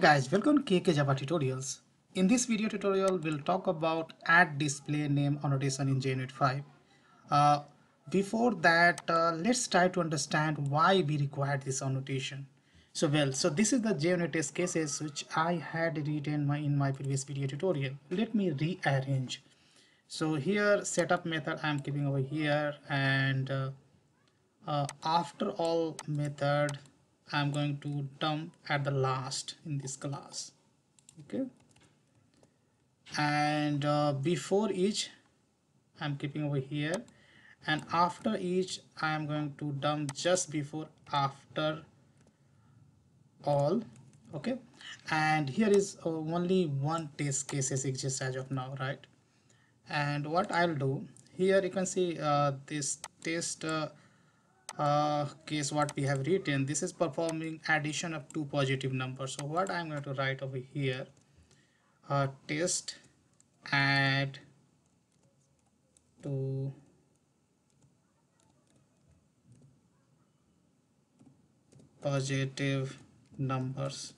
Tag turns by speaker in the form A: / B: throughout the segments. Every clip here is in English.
A: guys welcome to KK Java tutorials. In this video tutorial we'll talk about add display name annotation in JUnit 5 uh, before that uh, let's try to understand why we require this annotation. So well so this is the JUnit test cases which I had written my in my previous video tutorial. Let me rearrange. So here setup method I'm keeping over here and uh, uh after all method I'm going to dump at the last in this class. Okay. And uh, before each I'm keeping over here. And after each I am going to dump just before after all. Okay. And here is uh, only one test cases exists as of now right? And what I'll do here you can see uh, this test uh, case what we have written this is performing addition of two positive numbers. So what I'm going to write over here uh, test add two positive numbers.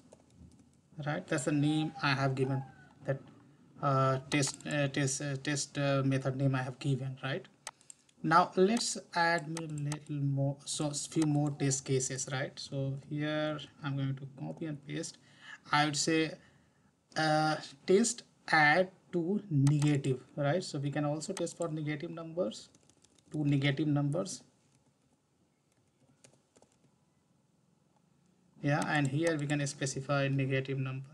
A: Right? That's the name I have given that uh, test uh, test uh, test uh, method name I have given right now let's add me little more so few more test cases right? So here i'm going to copy and paste. I would say uh, test add to negative right? So we can also test for negative numbers to negative numbers. Yeah and here we can specify negative number.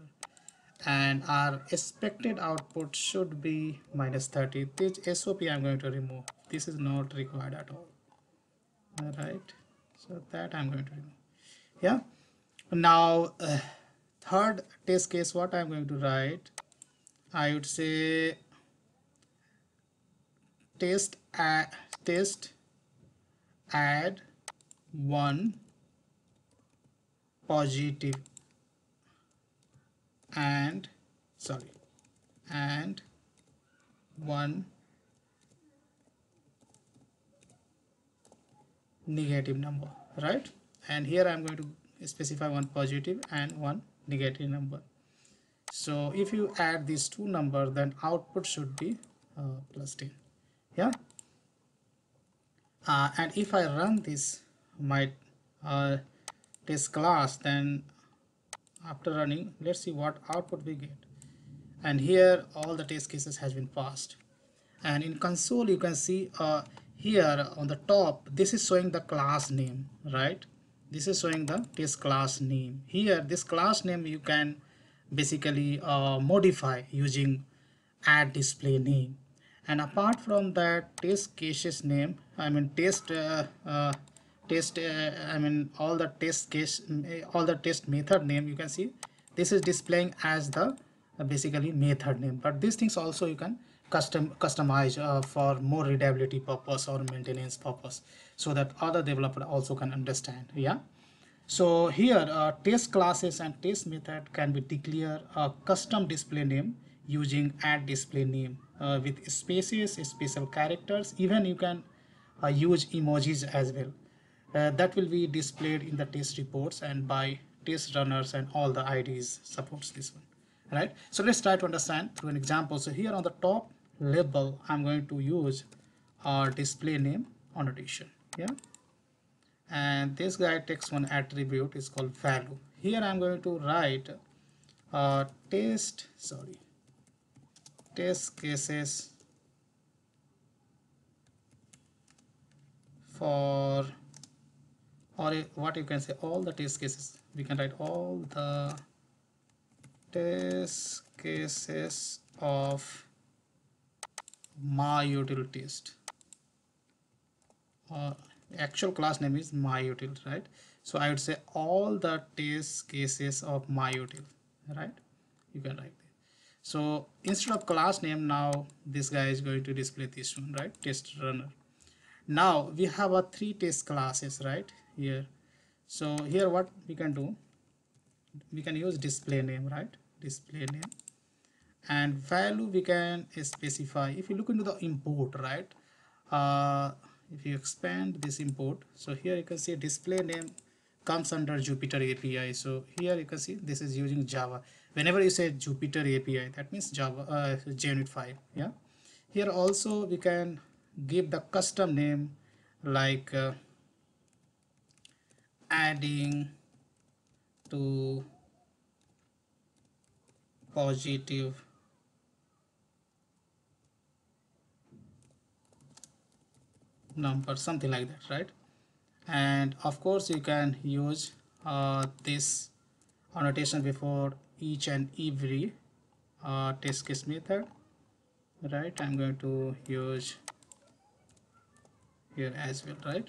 A: And our expected output should be minus 30 this SOP I'm going to remove this is not required at all. All right? So that I'm going to remove yeah? Now uh, third test case what I'm going to write I would say test add test add one positive and sorry and one negative number right? And here I'm going to specify one positive and one negative number. So if you add these two numbers then output should be uh, plus 10 yeah? Uh, and if I run this my uh, test class then after running let's see what output we get. And here all the test cases has been passed. And in console you can see uh, here on the top this is showing the class name right? This is showing the test class name. Here this class name you can basically uh, modify using add display name. And apart from that test cases name I mean test uh, uh, test uh, I mean all the test case all the test method name you can see this is displaying as the basically method name. But these things also you can custom customize uh, for more readability purpose or maintenance purpose so that other developer also can understand yeah? So here uh, test classes and test method can be declare a custom display name using add display name uh, with spaces special characters. Even you can uh, use emojis as well. Uh, that will be displayed in the test reports and by test runners and all the IDs supports this one right? So let's try to understand through an example. So here on the top label I'm going to use our display name annotation yeah? And this guy takes one attribute is called value. Here I'm going to write uh, test sorry test cases for or what you can say all the test cases. We can write all the test cases of my utility or uh, actual class name is my util right? So i would say all the test cases of my util right? You can write that so instead of class name now this guy is going to display this one right? Test runner. Now we have a three test classes right here. So here what we can do? We can use display name right? Display name and value we can specify if you look into the import right uh, if you expand this import so here you can see display name comes under Jupiter API. So here you can see this is using Java. Whenever you say Jupiter API, that means Java uh, JUnit 5. Yeah. Here also we can give the custom name like uh, adding to positive number something like that right? And of course you can use uh, this annotation before each and every uh, test case method right? I'm going to use here as well right?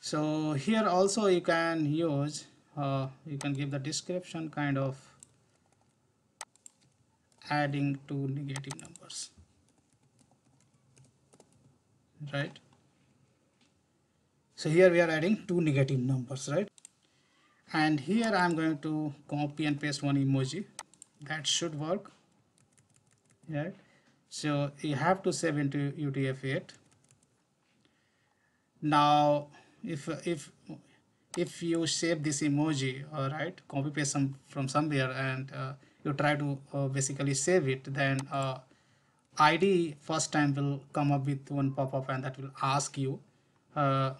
A: So here also you can use uh, you can give the description kind of adding two negative numbers right so here we are adding two negative numbers right? And here I'm going to copy and paste one emoji. That should work. Right? So you have to save into UTF-8 now if if if you save this emoji all right copy paste some from somewhere and uh, you try to uh, basically save it then uh, ID first time will come up with one pop-up and that will ask you uh,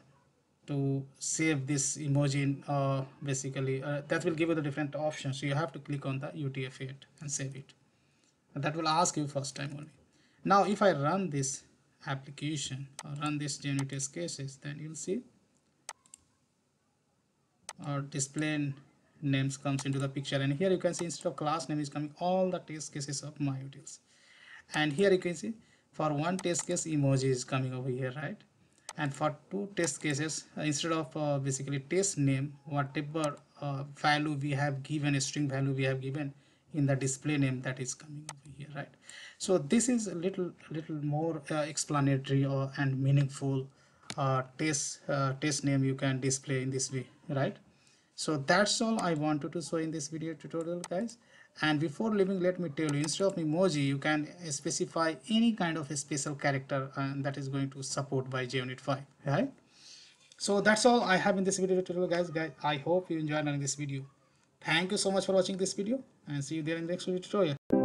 A: to save this emoji in, uh, basically uh, that will give you the different options. So you have to click on the UTF-8 and save it. And that will ask you first time only. Now if I run this application or run this JUnit test cases then you'll see our display names comes into the picture. And here you can see instead of class name is coming all the test cases of my utils and here you can see for one test case emoji is coming over here right and for two test cases uh, instead of uh, basically test name whatever uh, value we have given a string value we have given in the display name that is coming over here right? So this is a little little more uh, explanatory or and meaningful uh, test uh, test name you can display in this way right? So that's all i wanted to show in this video tutorial guys and before leaving let me tell you instead of emoji you can specify any kind of a special character and that is going to support by JUnit 5 right? So that's all i have in this video tutorial guys. Guys i hope you enjoyed learning this video. Thank you so much for watching this video and see you there in the next video tutorial